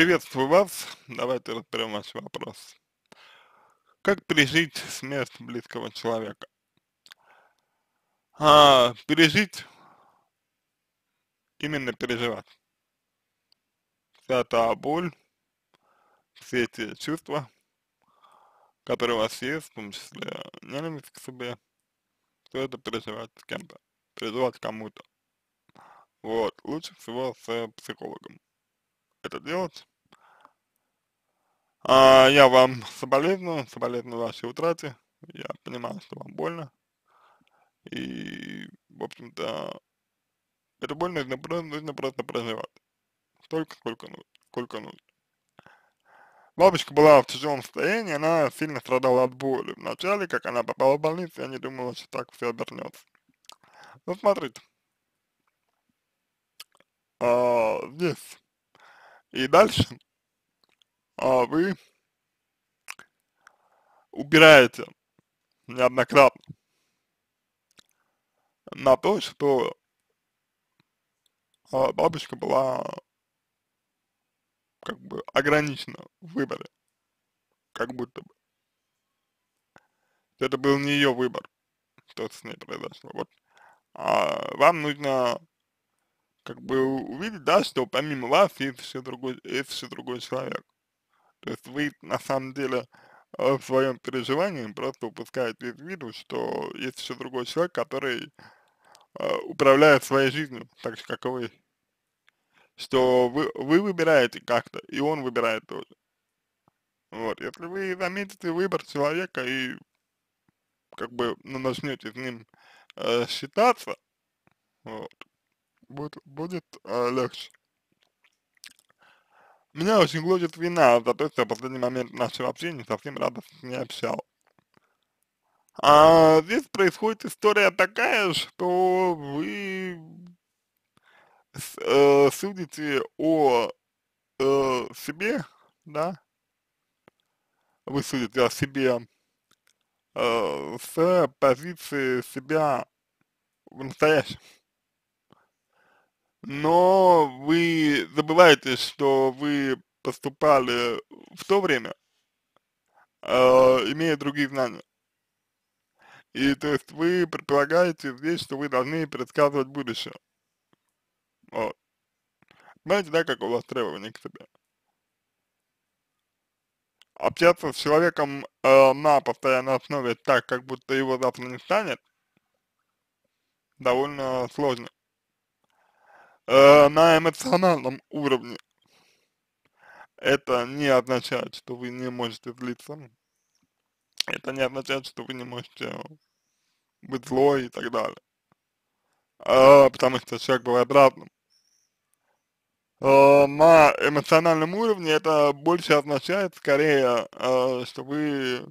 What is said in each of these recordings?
Приветствую вас. Давайте разберем ваш вопрос. Как пережить смерть близкого человека? А, пережить, именно переживать. Вся та боль, все эти чувства, которые у вас есть, в том числе ненависть к себе, все это переживать с кем-то, переживать кому-то. Вот, лучше всего с психологом это делать. А, я вам соболезную, соболезную вашей утрате. Я понимаю, что вам больно. И, в общем-то, это больно нужно, нужно просто проживать. Столько, сколько. Сколько нужно. Бабушка была в тяжелом состоянии, она сильно страдала от боли. Вначале, как она попала в больницу, я не думала, что так все обернется. Ну, смотрите. А, здесь и дальше вы убираете неоднократно на то, что а, бабушка была как бы ограничена в выборе, как будто бы. Это был не ее выбор, что с ней произошло. Вот а вам нужно как бы увидеть, да, что помимо вас есть еще другой, есть еще другой человек. То есть вы на самом деле э, в своем переживании просто упускаете из виду, что есть еще другой человек, который э, управляет своей жизнью, так же, как и вы. Что вы, вы выбираете как-то, и он выбирает тоже. Вот, если вы заметите выбор человека и как бы ну, начнете с ним э, считаться, вот, будет, будет э, легче. Меня очень гложет вина за то, что в последний момент нашего общения совсем радостно не общал. А здесь происходит история такая, что вы э, судите о э, себе, да, вы судите о себе э, с позиции себя в настоящем но вы забываете, что вы поступали в то время, э, имея другие знания. И то есть вы предполагаете здесь, что вы должны предсказывать будущее. Вот. Знаете, да, как у вас требования к себе? Общаться с человеком э, на постоянной основе так, как будто его завтра не станет, довольно сложно э, на эмоциональном уровне. Это не означает, что вы не можете злиться. Это не означает, что вы не можете быть злой и так далее. А, потому что человек бывает разным. А, на эмоциональном уровне это больше означает скорее, а, что вы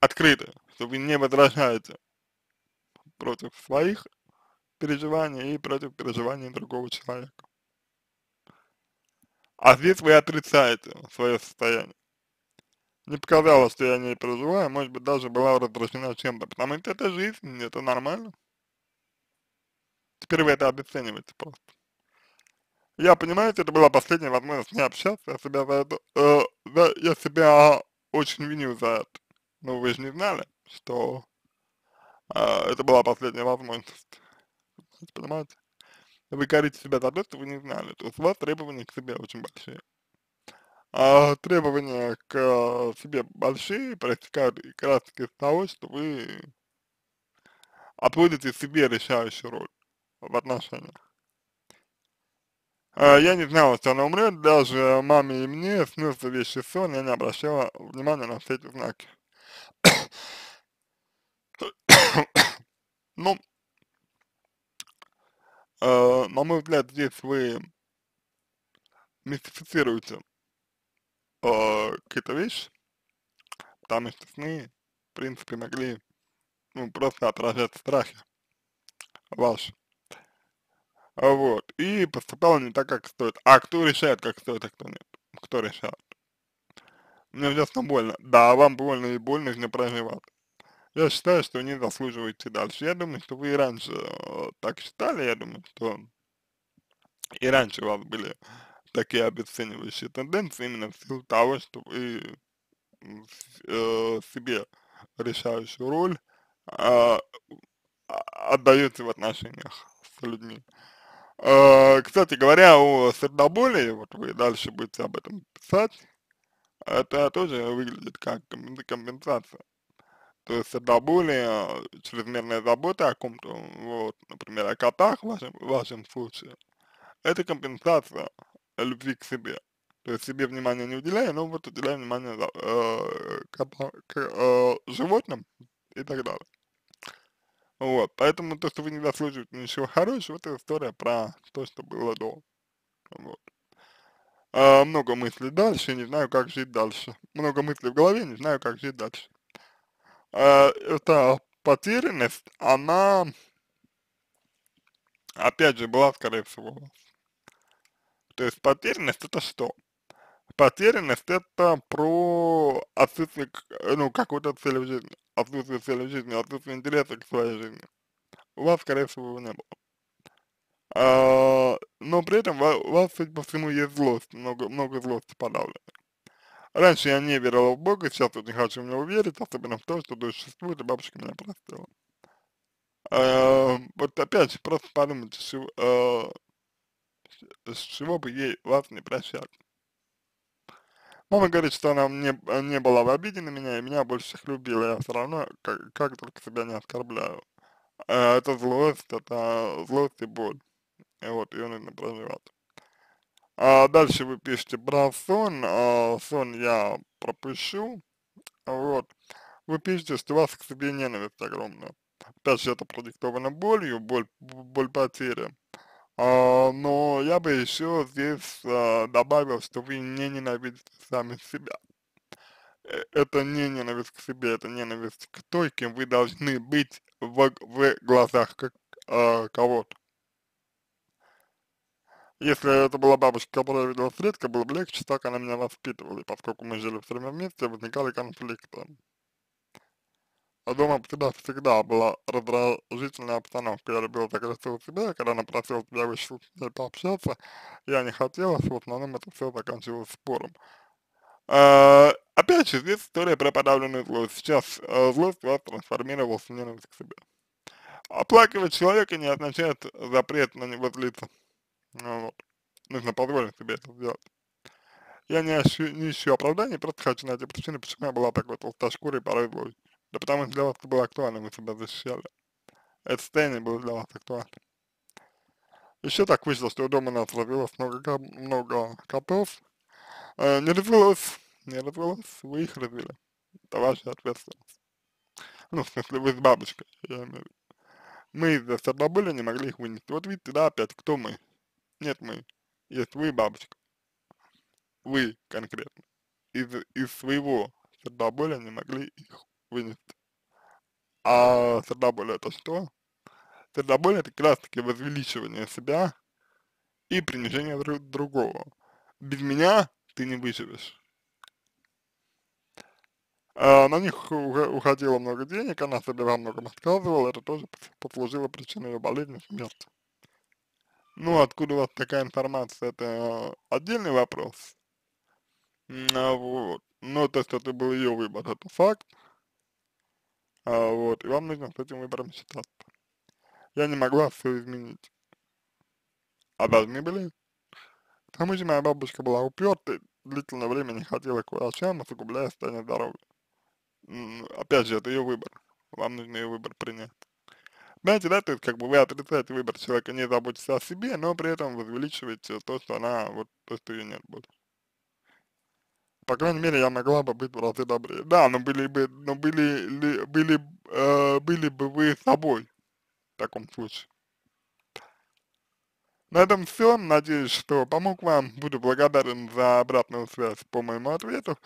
открыты, что вы не возражаете против своих переживания и против переживаний другого человека. А здесь вы отрицаете свое состояние. Не показалось, что я не переживаю, может быть, даже была раздражена чем-то, потому что это жизнь, это нормально. Теперь вы это обесцениваете просто. Я, понимаете, это была последняя возможность не общаться, я себя за это, э, за, я себя очень виню за это. Но вы же не знали, что э, это была последняя возможность понимаете? Вы корите себя за то, что вы не знали. То есть у вас требования к себе очень большие. А требования к себе большие проистекают как раз таки из того, что вы отводите себе решающую роль в отношениях. А, я не знала, что она умрет, даже маме и мне снился вещи сон, я не обращала внимания на все эти знаки. ну, э, на мой взгляд, здесь вы мистифицируете э, какие-то вещи, потому что сны, в принципе, могли, ну, просто отражать страхи ваши. Вот, и поступало не так, как стоит. А кто решает, как стоит, а кто нет? Кто решает? Мне ужасно больно. Да, вам больно и больно нужно проживать я считаю, что не заслуживаете дальше. Я думаю, что вы и раньше э, так считали, я думаю, что и раньше у вас были такие обесценивающие тенденции именно в силу того, что вы э, себе решающую роль э, отдаете в отношениях с людьми. Э, кстати говоря, о сердоболии, вот вы дальше будете об этом писать, это тоже выглядит как компенсация. То есть сердоболие, чрезмерная забота о ком-то, вот, например, о котах в вашем, в вашем случае, это компенсация любви к себе. То есть себе внимания не уделяя, но вот уделяя внимание э, к, к э, животным и так далее. Вот, поэтому то, что вы не заслуживаете ничего хорошего, это история про то, что было до. Вот. А, много мыслей дальше, не знаю, как жить дальше. Много мыслей в голове, не знаю, как жить дальше. А, эта потерянность, она, опять же, была, скорее всего, то есть потерянность это что? Потерянность это про отсутствие, ну, какой-то цели в жизни, отсутствие цели в жизни, отсутствие интереса к своей жизни. У вас, скорее всего, его не было. А, но при этом у вас, судя по всему, есть злость, много, много злости подавлено. Раньше я не верила в Бога, сейчас вот не хочу в него верить, особенно в то, что душа существует, и бабушка меня простила. А, вот опять просто подумайте, с а, с чего бы ей вас не прощать. Мама говорит, что она не, не была в обиде на меня, и меня больше всех любила, я все равно как, как только себя не оскорбляю. А, это злость, это злость и боль. И вот, ее нужно проживать. А дальше вы пишете про сон, а сон я пропущу, вот. Вы пишете, что у вас к себе ненависть огромная. Опять же, это продиктовано болью, боль, боль потери. А, но я бы еще здесь а, добавил, что вы не ненавидите сами себя. Э, это не ненависть к себе, это ненависть к той, кем вы должны быть в, в глазах как, а, кого-то. Если это была бабушка, которая видела редко, было бы легче, так она меня воспитывала, и поскольку мы жили все время вместе, возникали конфликты. А дома всегда, всегда была раздражительная обстановка. Я любил загрузить себя, когда она просила тебя вышел с ней пообщаться, я не хотела, в основном это все заканчивалось спором. А, опять же, здесь история про подавленную злость. Сейчас а, злость у вас трансформировалась в ненависть к себе. Оплакивать человека не означает запрет на него злиться. Ну, вот. Нужно позволить себе это сделать. Я не ищу, не ищу оправданий, просто хочу найти причины, почему я была такой толстошкурой порой злой. Да потому что для вас это было актуально, вы себя защищали. Это состояние было для вас актуально. Еще так вышло, что дома у нас развелось много, много котов. Э, не развелось, не развелось, вы их развели. Это ваша ответственность. Ну, в смысле, вы с бабушкой, я имею в виду. Мы из-за сердобыли не могли их вынести. Вот видите, да, опять, кто мы? Нет, мы. Есть вы, бабочка. Вы конкретно. Из, из своего сердоболя не могли их вынести. А сердоболь это что? Сердоболь это как раз таки возвеличивание себя и принижение друг другого. Без меня ты не выживешь. А на них уходило много денег, она себе во многом отказывала, это тоже послужило причиной ее болезни, смерти. Ну, откуда у вас такая информация, это отдельный вопрос. А, вот. Но то, что это был ее выбор, это факт. А, вот. И вам нужно с этим выбором считаться. Я не могла все изменить. А должны были. К тому же моя бабушка была упертой, длительное время не ходила к врачам, усугубляя состояние здоровья. Опять же, это ее выбор. Вам нужно ее выбор принять. Знаете, да, то есть как бы вы отрицаете выбор человека, не заботитесь о себе, но при этом возвеличиваете то, что она, вот то, что ее нет больше. По крайней мере, я могла бы быть в разы добрее. Да, но были бы, но были ли, были, э, были бы вы собой в таком случае. На этом все. Надеюсь, что помог вам. Буду благодарен за обратную связь по моему ответу.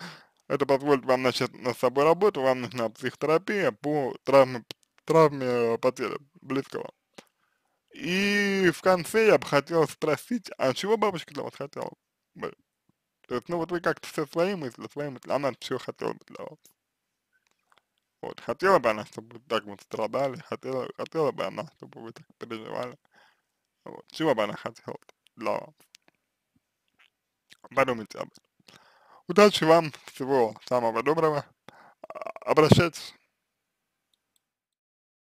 Это позволит вам начать над собой работу. Вам нужна психотерапия по травме травме э, потери близкого. И в конце я бы хотел спросить, а чего бабушка для вас хотела бы? То есть, ну вот вы как-то все свои мысли, свои мысли, она чего хотела бы для вас? Вот, хотела бы она, чтобы вы так вот страдали, хотела, хотела бы она, чтобы вы так переживали. Вот, чего бы она хотела для вас? подумайте об этом. Удачи вам, всего самого доброго, а, обращайтесь.